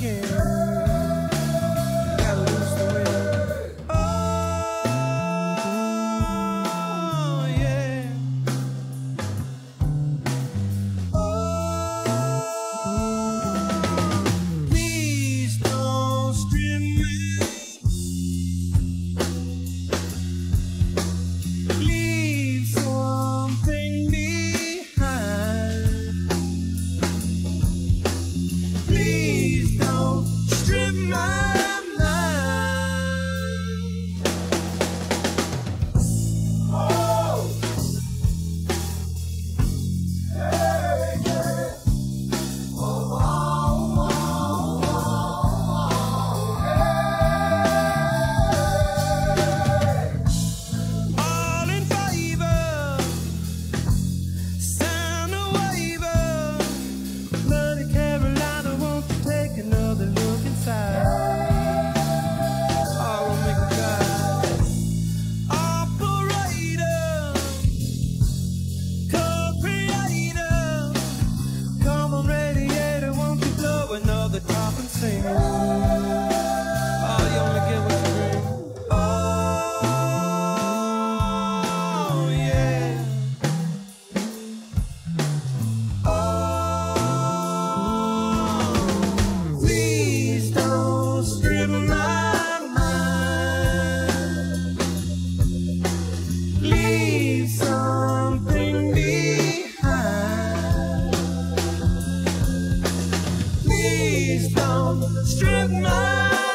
again. down, strip mine.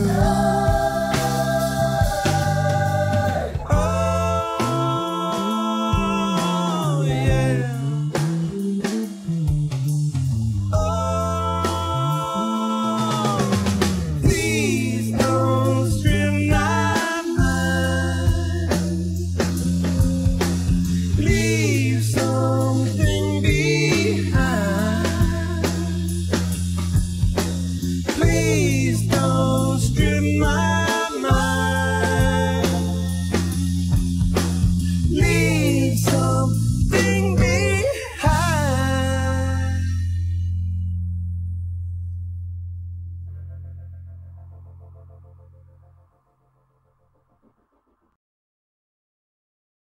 啊。